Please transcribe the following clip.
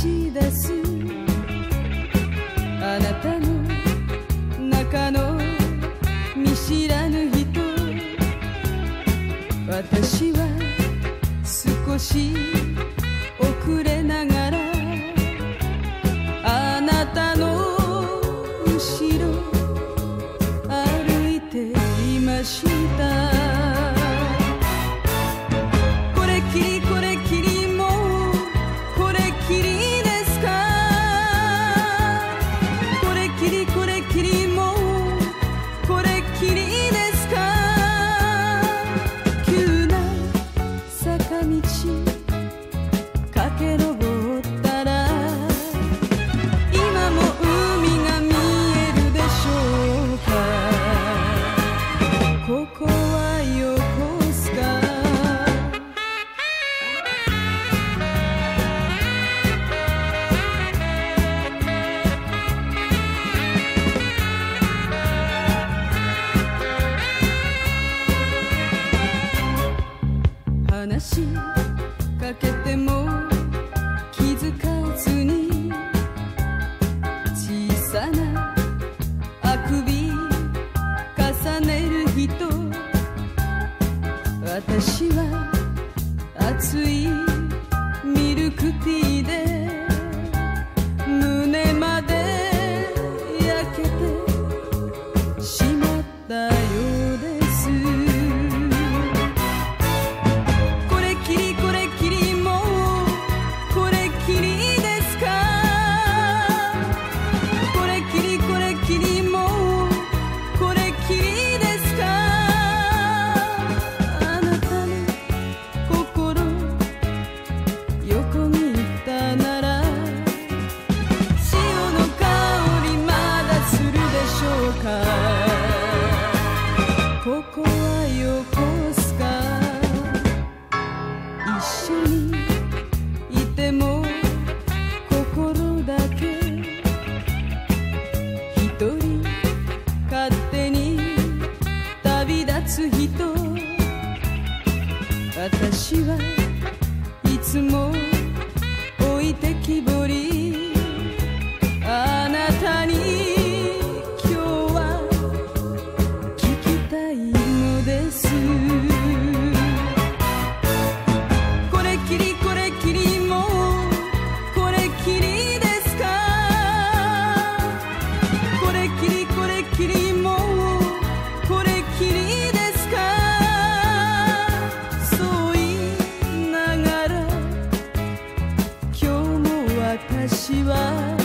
しす。あなたの中の見知らぬ人。私は少し遅れながら心。私はここは横須賀一緒にいても心だけ一人勝手に旅立つ人。私はいつも私は